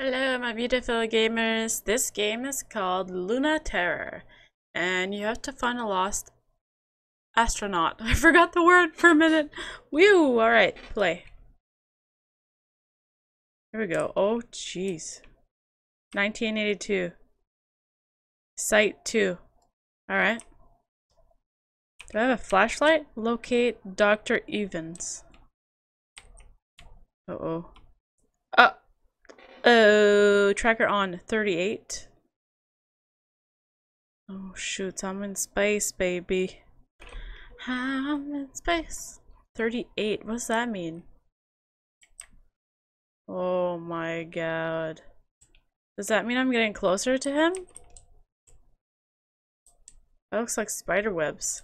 Hello, my beautiful gamers. This game is called Lunar Terror, and you have to find a lost astronaut. I forgot the word for a minute. Whew! Alright, play. Here we go. Oh, jeez. 1982. Site 2. Alright. Do I have a flashlight? Locate Dr. Evans. Uh Oh, tracker on 38. Oh shoot, I'm in space, baby. I'm in space. 38, what does that mean? Oh my god. Does that mean I'm getting closer to him? That looks like spider webs.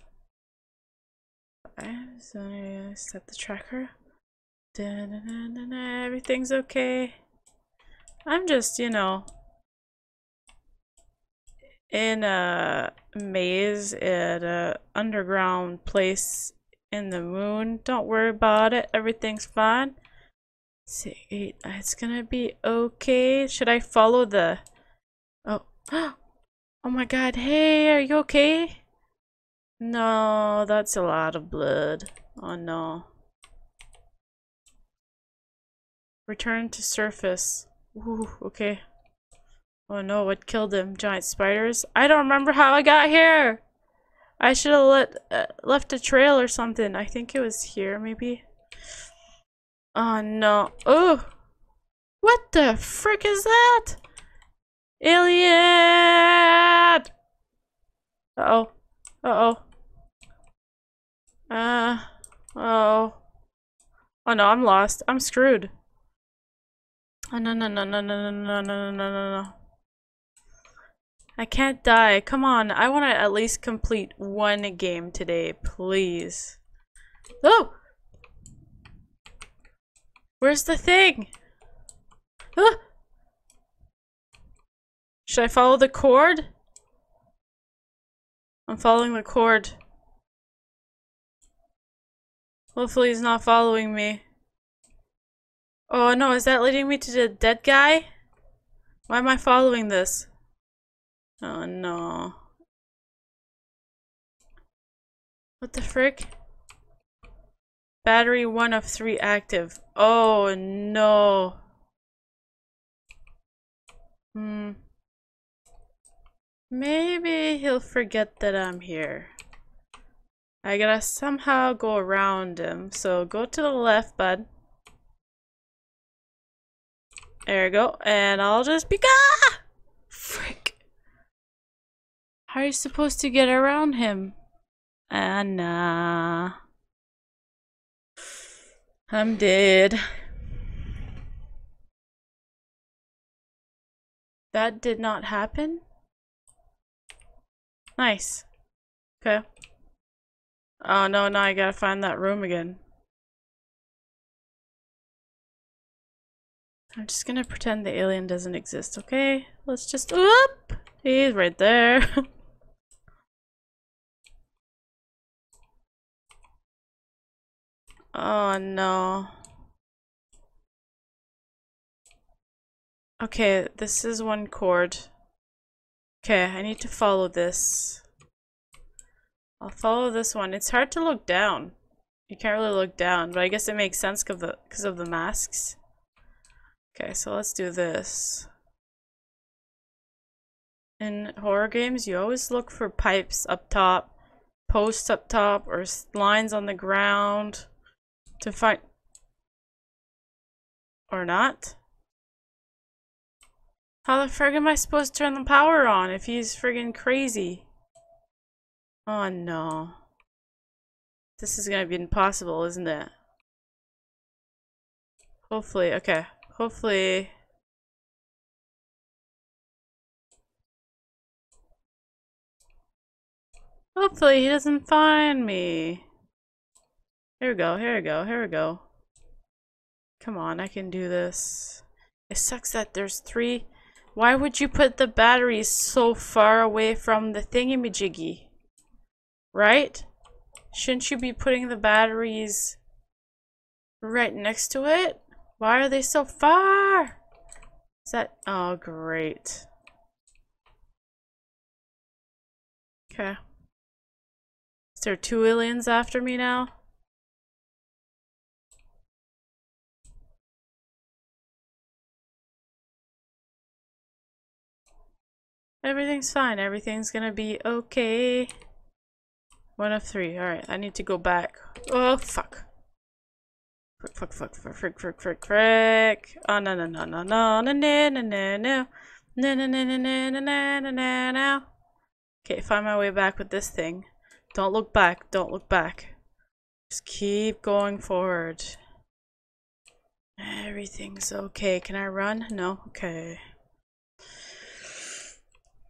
Okay, so set the tracker. Da -da -da Everything's okay. I'm just, you know, in a maze at a underground place in the moon. Don't worry about it. Everything's fine. Six, eight. It's gonna be okay. Should I follow the? Oh, oh my God! Hey, are you okay? No, that's a lot of blood. Oh no. Return to surface. Ooh, okay. Oh no, what killed them? Giant spiders? I don't remember how I got here! I should have let, uh, left a trail or something. I think it was here, maybe. Oh no. Oh! What the frick is that? Alien! Uh-oh. Uh-oh. Uh, oh. Oh no, I'm lost. I'm screwed. Oh, no, no, no, no, no, no, no, no, no, no, no. I can't die. Come on. I want to at least complete one game today, please. Oh! Where's the thing? Ah! Should I follow the cord? I'm following the cord. Hopefully he's not following me. Oh no, is that leading me to the dead guy? Why am I following this? Oh no. What the frick? Battery 1 of 3 active. Oh no. Hmm. Maybe he'll forget that I'm here. I gotta somehow go around him. So go to the left, bud. There we go. And I'll just be ah! Frick. How are you supposed to get around him? Nah. I'm dead. That did not happen? Nice. Okay. Oh no, now I gotta find that room again. I'm just gonna pretend the alien doesn't exist, okay? Let's just- Oop! He's right there. oh no. Okay, this is one cord. Okay, I need to follow this. I'll follow this one. It's hard to look down. You can't really look down, but I guess it makes sense because of the, of the masks. Okay, so let's do this. In horror games, you always look for pipes up top, posts up top, or lines on the ground to find... Or not? How the frig am I supposed to turn the power on if he's friggin' crazy? Oh no. This is gonna be impossible, isn't it? Hopefully, okay. Hopefully... Hopefully he doesn't find me. Here we go, here we go, here we go. Come on, I can do this. It sucks that there's three. Why would you put the batteries so far away from the thingamajiggy? Right? Shouldn't you be putting the batteries right next to it? Why are they so far? Is that? Oh, great. Okay. Is there two aliens after me now? Everything's fine. Everything's gonna be okay. One of three. Alright, I need to go back. Oh, fuck. Frick, fuck, frick, frick, frick, frick, frick. Oh, no, no, no, no, no, no, no, no, no, no. No, no, no, no, no, no, no, no, no, no. Okay, find my way back with this thing. Don't look back. Don't look back. Just keep going forward. Everything's okay. Can I run? No? Okay.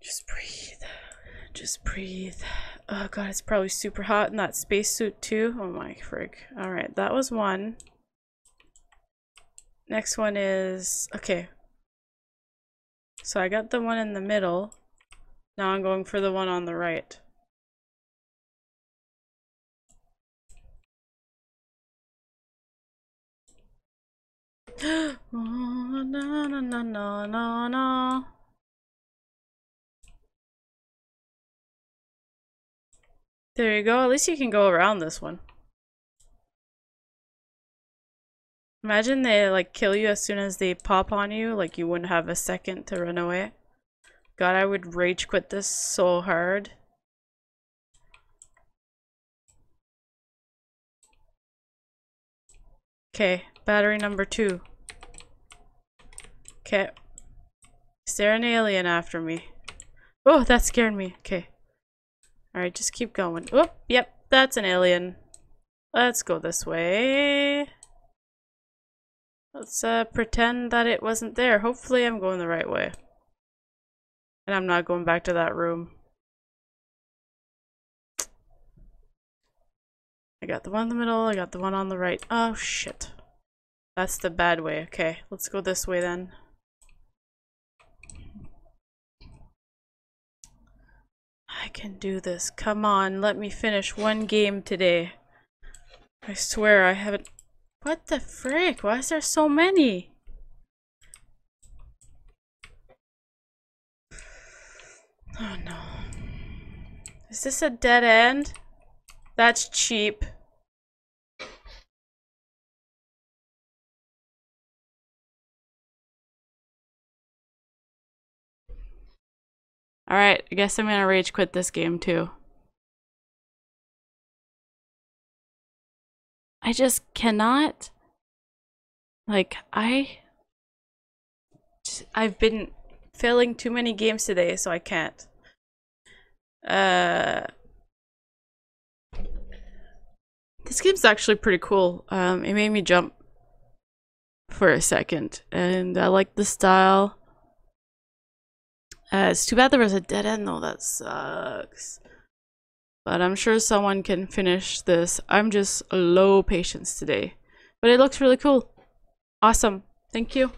Just breathe. Just breathe. Oh god, it's probably super hot in that spacesuit too. Oh my frig. Alright, that was one. Next one is... Okay. So I got the one in the middle. Now I'm going for the one on the right. oh. There you go. At least you can go around this one. Imagine they like kill you as soon as they pop on you, like you wouldn't have a second to run away. God, I would rage quit this so hard. Okay, battery number two. Okay. Is there an alien after me? Oh, that scared me. Okay. Alright, just keep going. Oh, yep, that's an alien. Let's go this way. Let's uh, pretend that it wasn't there. Hopefully I'm going the right way. And I'm not going back to that room. I got the one in the middle, I got the one on the right. Oh shit. That's the bad way. Okay, let's go this way then. I can do this. Come on, let me finish one game today. I swear I haven't... What the frick? Why is there so many? Oh no. Is this a dead end? That's cheap. Alright, I guess I'm gonna rage quit this game too. I just cannot. Like, I. I've been failing too many games today, so I can't. Uh. This game's actually pretty cool. Um, it made me jump for a second, and I like the style. Uh, it's too bad there was a dead end though, that sucks. But I'm sure someone can finish this. I'm just low patience today. But it looks really cool. Awesome. Thank you.